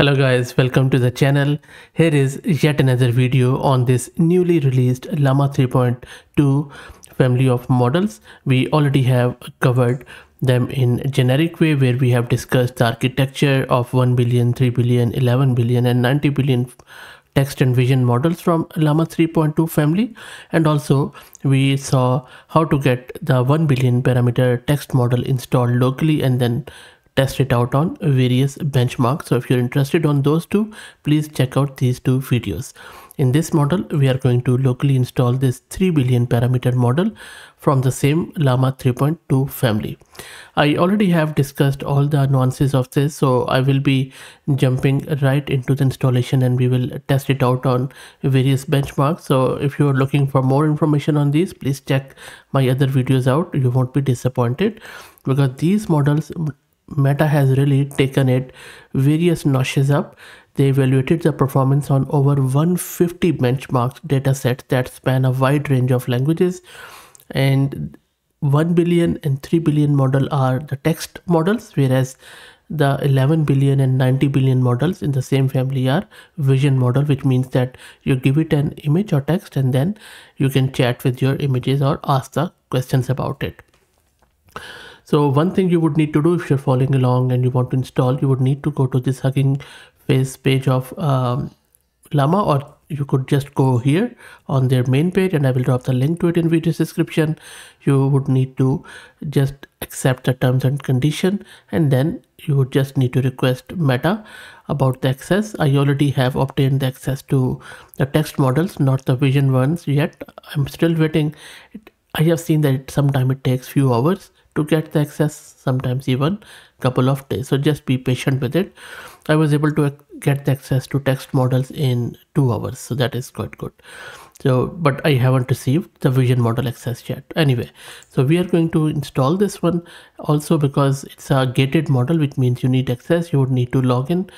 Hello guys, welcome to the channel. Here is yet another video on this newly released Llama 3.2 family of models. We already have covered them in a generic way where we have discussed the architecture of 1 billion, 3 billion, 11 billion and 90 billion text and vision models from Llama 3.2 family and also we saw how to get the 1 billion parameter text model installed locally and then test it out on various benchmarks. So if you're interested on those two, please check out these two videos. In this model, we are going to locally install this 3 billion parameter model from the same Llama 3.2 family. I already have discussed all the nuances of this, so I will be jumping right into the installation and we will test it out on various benchmarks. So if you're looking for more information on these, please check my other videos out. You won't be disappointed because these models Meta has really taken it various notches up. They evaluated the performance on over 150 benchmarks data sets that span a wide range of languages. And 1 billion and 3 billion model are the text models, whereas the 11 billion and 90 billion models in the same family are vision model, which means that you give it an image or text and then you can chat with your images or ask the questions about it. So one thing you would need to do if you're following along and you want to install, you would need to go to this Hugging Face page of um, Llama or you could just go here on their main page and I will drop the link to it in video description. You would need to just accept the terms and condition and then you would just need to request Meta about the access. I already have obtained the access to the text models, not the vision ones yet. I'm still waiting. I have seen that sometime it takes few hours to get the access sometimes even couple of days. So just be patient with it. I was able to get the access to text models in two hours. So that is quite good. So but i haven't received the vision model access yet. Anyway so we are going to install this one also because it's a gated model which means you need access. You would need to log in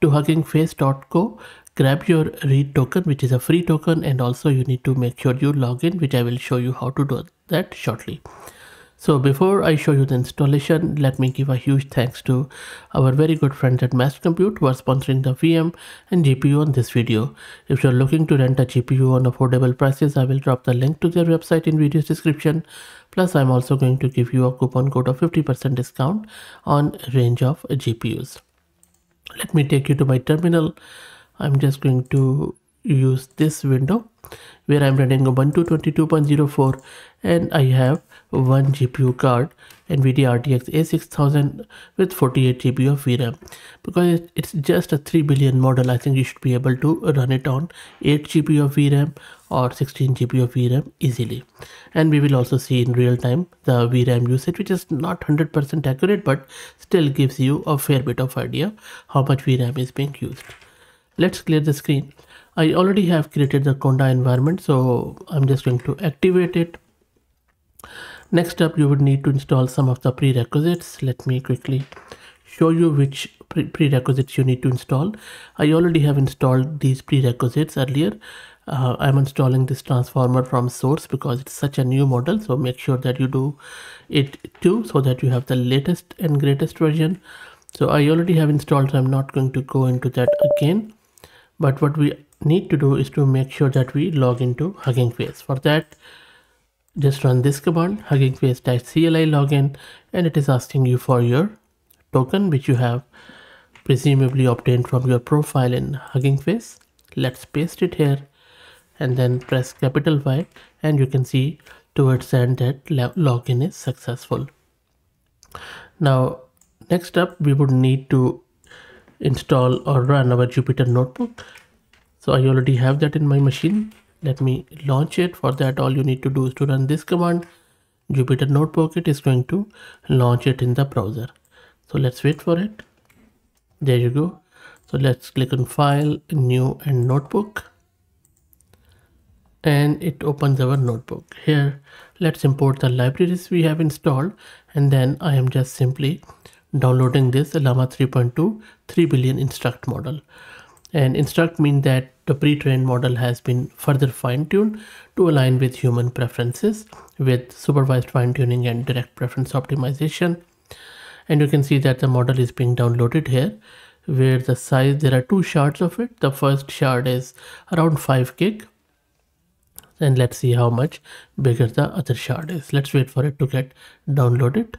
to huggingface.co grab your read token which is a free token and also you need to make sure you log in which i will show you how to do that shortly so before I show you the installation, let me give a huge thanks to our very good friends at Massed Compute who are sponsoring the VM and GPU on this video. If you're looking to rent a GPU on affordable prices, I will drop the link to their website in video's description. Plus, I'm also going to give you a coupon code of 50% discount on range of GPUs. Let me take you to my terminal. I'm just going to use this window where I'm running Ubuntu 22.04 and I have one GPU card NVIDIA RTX A6000 with 48 GB of VRAM because it's just a 3 billion model I think you should be able to run it on 8 GB of VRAM or 16 GB of VRAM easily and we will also see in real time the VRAM usage which is not 100% accurate but still gives you a fair bit of idea how much VRAM is being used. Let's clear the screen. I already have created the Conda environment so I'm just going to activate it Next up, you would need to install some of the prerequisites. Let me quickly show you which pre prerequisites you need to install. I already have installed these prerequisites earlier. Uh, I'm installing this transformer from source because it's such a new model. So make sure that you do it too so that you have the latest and greatest version. So I already have installed, so I'm not going to go into that again. But what we need to do is to make sure that we log into Hugging Face. For that, just run this command hugging face cli login and it is asking you for your token which you have presumably obtained from your profile in hugging face. Let's paste it here and then press capital y and you can see towards the end that login is successful. Now next up we would need to install or run our jupyter notebook so i already have that in my machine. Let me launch it. For that all you need to do is to run this command. Jupyter notebook it is going to launch it in the browser. So let's wait for it. There you go. So let's click on file new and notebook. And it opens our notebook. Here let's import the libraries we have installed. And then i am just simply downloading this llama 3.2 3 billion instruct model and instruct mean that the pre-trained model has been further fine-tuned to align with human preferences with supervised fine-tuning and direct preference optimization. And you can see that the model is being downloaded here where the size there are two shards of it. The first shard is around 5 gig. And let's see how much bigger the other shard is. Let's wait for it to get downloaded.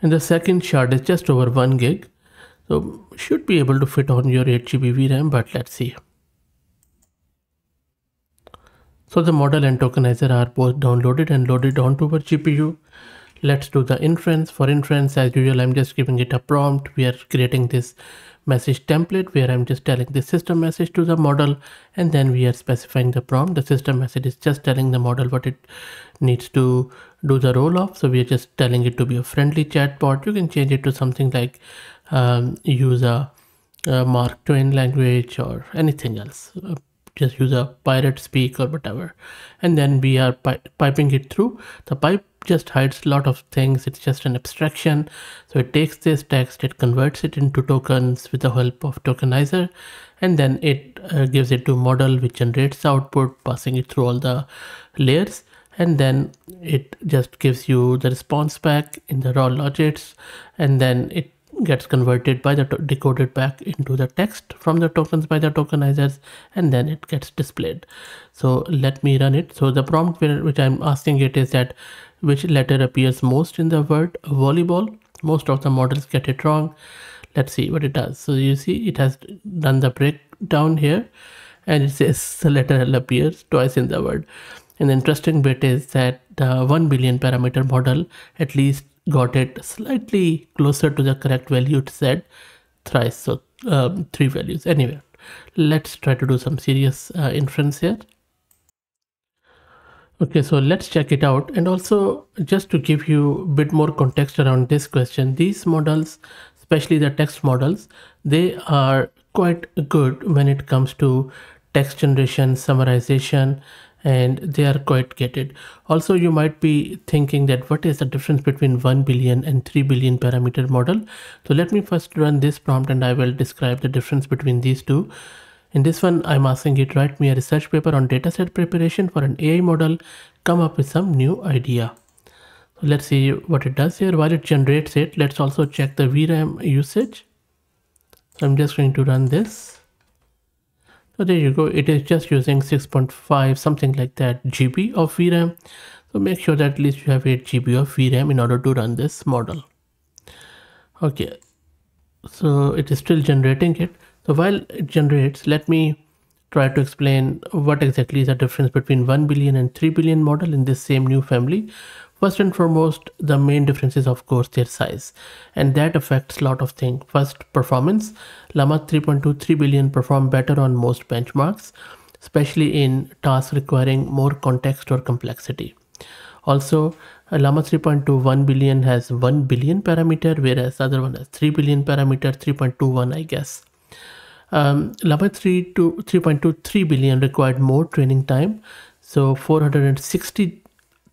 And the second shard is just over 1 gig so should be able to fit on your 8 GB VRAM but let's see. So the model and tokenizer are both downloaded and loaded onto our GPU let's do the inference. For inference as usual i'm just giving it a prompt. We are creating this message template where i'm just telling the system message to the model and then we are specifying the prompt. The system message is just telling the model what it needs to do the role of. So we are just telling it to be a friendly chatbot. You can change it to something like um, use a, a mark twain language or anything else. Just use a pirate speak or whatever. And then we are pi piping it through. The pipe just hides a lot of things. It's just an abstraction. So it takes this text it converts it into tokens with the help of tokenizer and then it uh, gives it to model which generates output passing it through all the layers. And then it just gives you the response back in the raw logits and then it gets converted by the decoded back into the text from the tokens by the tokenizers and then it gets displayed. So let me run it. So the prompt which i'm asking it is that which letter appears most in the word volleyball? Most of the models get it wrong. Let's see what it does. So you see it has done the breakdown here and it says the letter L appears twice in the word. And the interesting bit is that the 1 billion parameter model at least got it slightly closer to the correct value it said thrice so um, three values. Anyway let's try to do some serious uh, inference here. Okay so let's check it out. And also just to give you a bit more context around this question these models especially the text models they are quite good when it comes to text generation summarization and they are quite gated. Also, you might be thinking that what is the difference between 1 billion and 3 billion parameter model? So let me first run this prompt and I will describe the difference between these two. In this one, I'm asking it write me a research paper on dataset preparation for an AI model, come up with some new idea. So let's see what it does here. While it generates it, let's also check the VRAM usage. So I'm just going to run this. So there you go. It is just using 6.5 something like that GB of VRAM. So make sure that at least you have 8 GB of VRAM in order to run this model. Okay. So it is still generating it. So while it generates, let me try to explain what exactly is the difference between 1 billion and 3 billion model in this same new family. First and foremost, the main difference is of course their size and that affects a lot of things. First, performance. Llama 3.2 3 billion perform better on most benchmarks, especially in tasks requiring more context or complexity. Also, Llama 3.2 1 billion has 1 billion parameter, whereas other one has 3 billion parameter, 3.21 I guess. Um, Llama 3 to 3.2 3 billion required more training time, so 460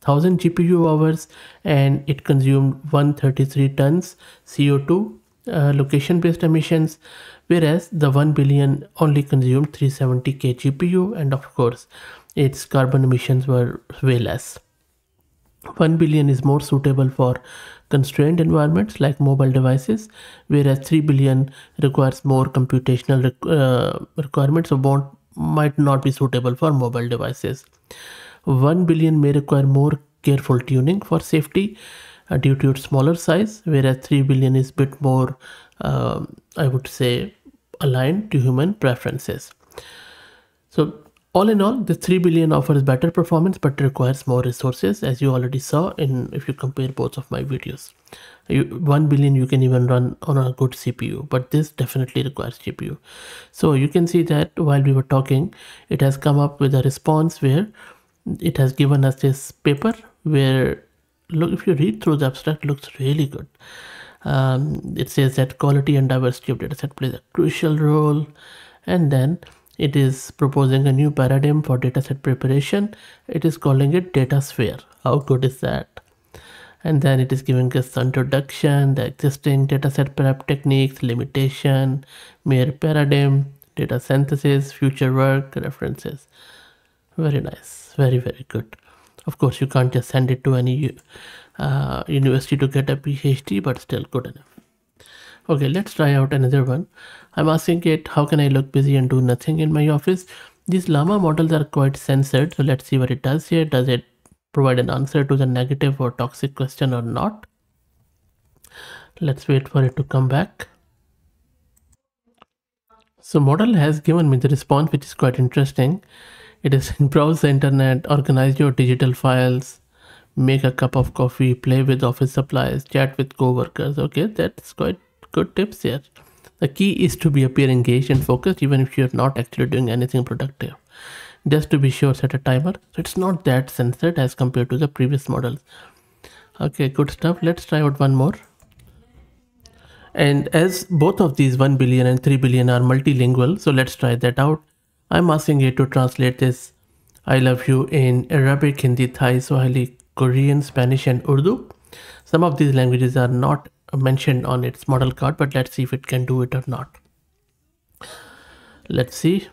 1000 GPU hours and it consumed 133 tons CO2 uh, location based emissions whereas the 1 billion only consumed 370k GPU and of course its carbon emissions were way less. 1 billion is more suitable for constrained environments like mobile devices whereas 3 billion requires more computational uh, requirements so won't might not be suitable for mobile devices 1 billion may require more careful tuning for safety uh, due to its smaller size, whereas 3 billion is a bit more, uh, I would say, aligned to human preferences. So all in all, the 3 billion offers better performance but requires more resources as you already saw in if you compare both of my videos. You, 1 billion you can even run on a good CPU but this definitely requires GPU. So you can see that while we were talking it has come up with a response where it has given us this paper where look if you read through the abstract looks really good. Um, it says that quality and diversity of dataset plays a crucial role. And then it is proposing a new paradigm for dataset preparation. It is calling it data sphere. How good is that? And then it is giving us the introduction the existing dataset prep techniques limitation mere paradigm data synthesis future work references very nice very very good of course you can't just send it to any uh, university to get a phd but still good enough Okay, let's try out another one. I'm asking it, how can I look busy and do nothing in my office? These llama models are quite censored. So let's see what it does here. Does it provide an answer to the negative or toxic question or not? Let's wait for it to come back. So model has given me the response, which is quite interesting. It is browse the internet, organize your digital files, make a cup of coffee, play with office supplies, chat with co-workers. Okay, that's quite good tips here. The key is to be appear engaged and focused even if you're not actually doing anything productive. Just to be sure, set a timer. So it's not that censored as compared to the previous models. Okay, good stuff. Let's try out one more. And as both of these 1 billion and 3 billion are multilingual, so let's try that out. I'm asking it to translate this I love you in Arabic, Hindi, Thai, Swahili, Korean, Spanish, and Urdu. Some of these languages are not mentioned on its model card, but let's see if it can do it or not. Let's see.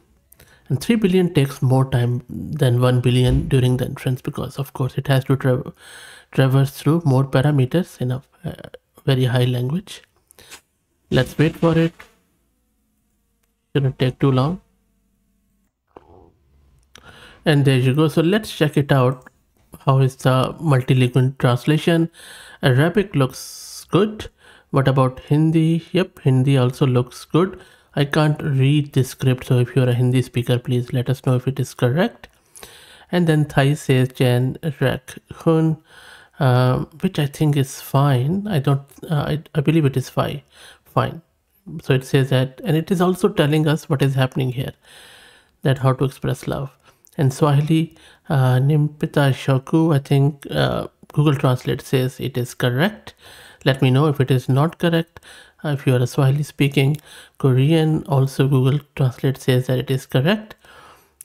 And 3 billion takes more time than 1 billion during the inference because, of course, it has to tra traverse through more parameters in a uh, very high language. Let's wait for it. Shouldn't take too long. And there you go. So let's check it out. How is the multilingual translation? Arabic looks good. What about Hindi? Yep, Hindi also looks good. I can't read the script, so if you're a Hindi speaker, please let us know if it is correct. And then Thai says Jan Rak Hun, uh, which I think is fine. I don't, uh, I, I believe it is fine. Fine. So it says that, and it is also telling us what is happening here, that how to express love. And Swahili, uh, Nimpita Shoku, I think uh, Google Translate says it is correct. Let me know if it is not correct. Uh, if you are a Swahili speaking Korean, also Google Translate says that it is correct.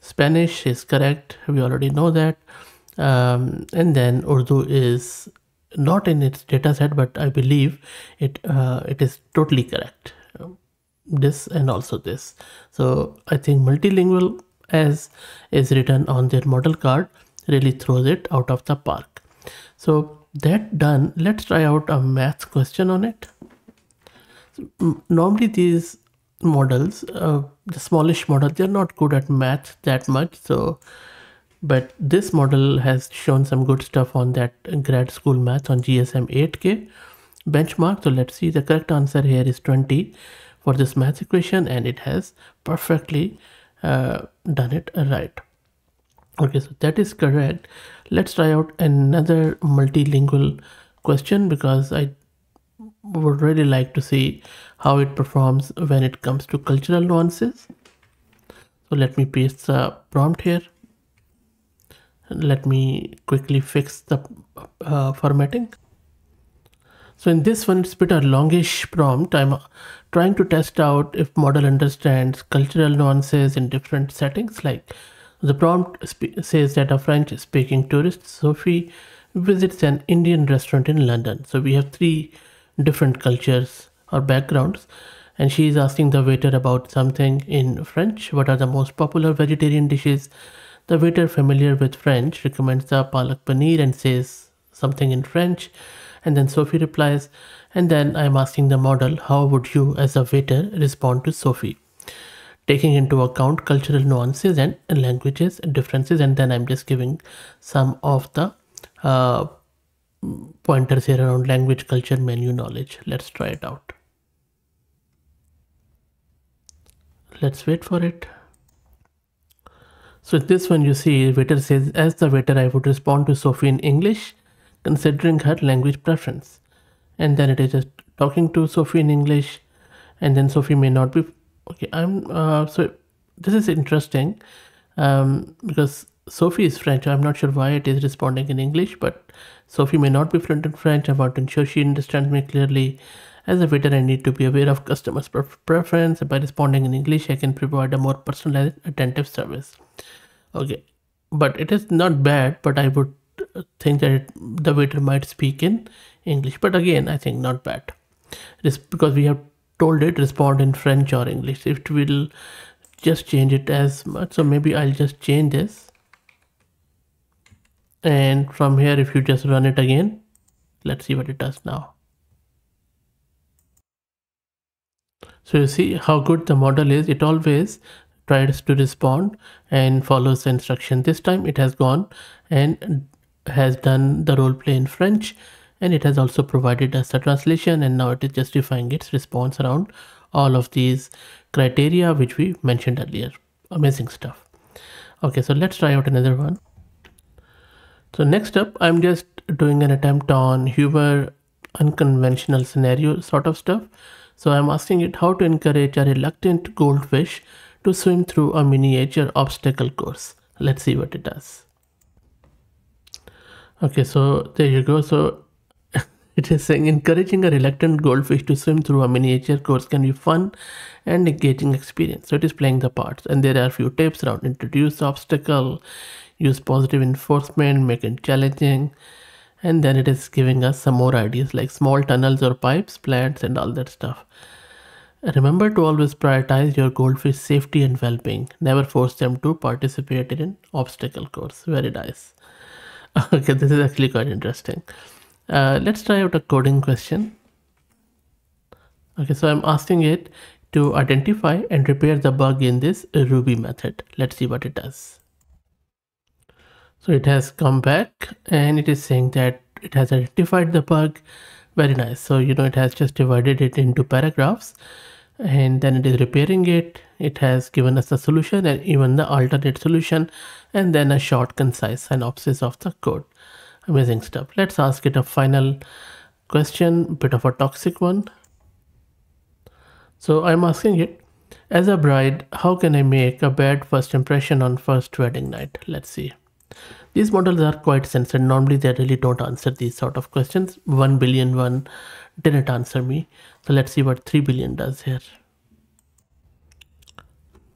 Spanish is correct. We already know that. Um, and then Urdu is not in its data set, but I believe it uh, it is totally correct. This and also this. So I think multilingual as is written on their model card really throws it out of the park. So that done, let's try out a math question on it. Normally these models, uh, the smallish model, they're not good at math that much. So, but this model has shown some good stuff on that grad school math on GSM 8K benchmark. So let's see the correct answer here is 20 for this math equation and it has perfectly uh, done it right. Okay so that is correct. Let's try out another multilingual question because i would really like to see how it performs when it comes to cultural nuances. So let me paste the prompt here. Let me quickly fix the uh, formatting so in this one it's a bit a longish prompt i'm trying to test out if model understands cultural nuances in different settings like the prompt says that a French speaking tourist, Sophie, visits an Indian restaurant in London. So we have three different cultures or backgrounds. And she is asking the waiter about something in French. What are the most popular vegetarian dishes? The waiter, familiar with French, recommends the palak paneer and says something in French. And then Sophie replies, and then I'm asking the model, how would you, as a waiter, respond to Sophie? taking into account cultural nuances and languages differences and then i'm just giving some of the uh, pointers here around language culture menu knowledge. Let's try it out. Let's wait for it. So this one you see waiter says as the waiter i would respond to sophie in english considering her language preference. And then it is just talking to sophie in english and then sophie may not be okay i'm uh, so this is interesting um, because sophie is french. I'm not sure why it is responding in english but sophie may not be fluent in french. I want to ensure she understands me clearly. As a waiter i need to be aware of customers preference. By responding in english i can provide a more personalized attentive service. Okay but it is not bad but i would think that it, the waiter might speak in english but again i think not bad because we have told it respond in French or English. It will just change it as much. So maybe I'll just change this. And from here, if you just run it again, let's see what it does now. so you see how good the model is it always tries to respond and follows the instruction this time it has gone and has done the role play in french and it has also provided us a translation and now it is justifying its response around all of these criteria which we mentioned earlier amazing stuff okay so let's try out another one so next up i'm just doing an attempt on humor unconventional scenario sort of stuff so I'm asking it how to encourage a reluctant goldfish to swim through a miniature obstacle course. Let's see what it does. Okay, so there you go. So it is saying encouraging a reluctant goldfish to swim through a miniature course can be fun and engaging experience. So it is playing the parts. And there are a few tips around introduce obstacle, use positive enforcement, make it challenging, and then it is giving us some more ideas like small tunnels or pipes plants and all that stuff. Remember to always prioritize your goldfish safety and well-being. Never force them to participate in an obstacle course. Very nice okay this is actually quite interesting. Uh, let's try out a coding question. Okay so i'm asking it to identify and repair the bug in this ruby method. Let's see what it does. So it has come back and it is saying that it has identified the bug. Very nice. So you know it has just divided it into paragraphs and then it is repairing it it has given us the solution and even the alternate solution and then a short concise synopsis of the code amazing stuff let's ask it a final question bit of a toxic one so i'm asking it as a bride how can i make a bad first impression on first wedding night let's see these models are quite sensitive Normally they really don't answer these sort of questions. 1 billion one didn't answer me. So let's see what 3 billion does here.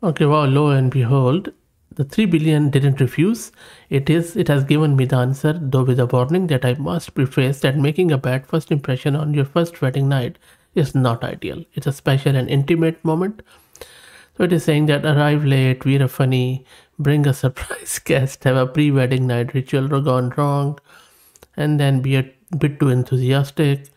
Okay, wow, lo and behold, the 3 billion didn't refuse. It is it has given me the answer, though with a warning that I must preface that making a bad first impression on your first wedding night is not ideal. It's a special and intimate moment. So it is saying that arrive late, wear a funny, bring a surprise guest, have a pre-wedding night ritual gone wrong, and then be a bit too enthusiastic.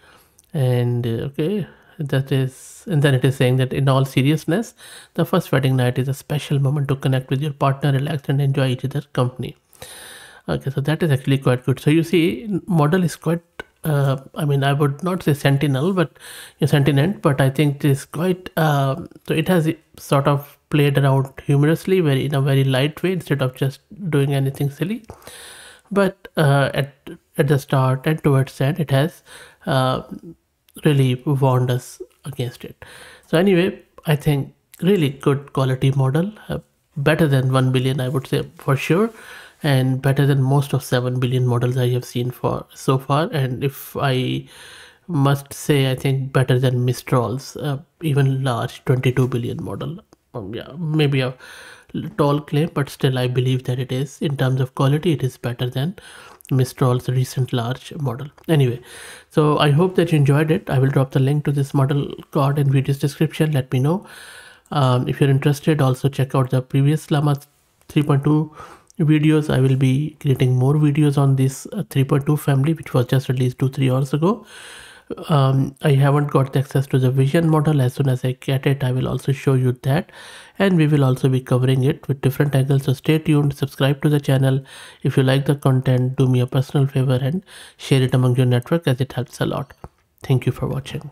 And okay, that is, and then it is saying that in all seriousness, the first wedding night is a special moment to connect with your partner, relax, and enjoy each other's company. Okay, so that is actually quite good. So you see, model is quite uh, I mean, I would not say sentinel, but a sentient, but I think it is quite, uh, so it has sort of played around humorously, very in a very light way instead of just doing anything silly. But uh, at at the start and towards end, it has uh, really warned us against it. So anyway, I think really good quality model, uh, better than one billion, I would say for sure, and better than most of seven billion models I have seen for so far. And if I must say, I think better than Mistral's uh, even large 22 billion model um, yeah maybe a tall claim but still i believe that it is in terms of quality it is better than mistral's recent large model. Anyway so i hope that you enjoyed it. I will drop the link to this model card in video's description. Let me know. Um, if you're interested also check out the previous llama 3.2 videos. I will be creating more videos on this uh, 3.2 family which was just released two three hours ago um, I haven't got access to the vision model. As soon as I get it I will also show you that. And we will also be covering it with different angles. So stay tuned subscribe to the channel. If you like the content do me a personal favor and share it among your network as it helps a lot. Thank you for watching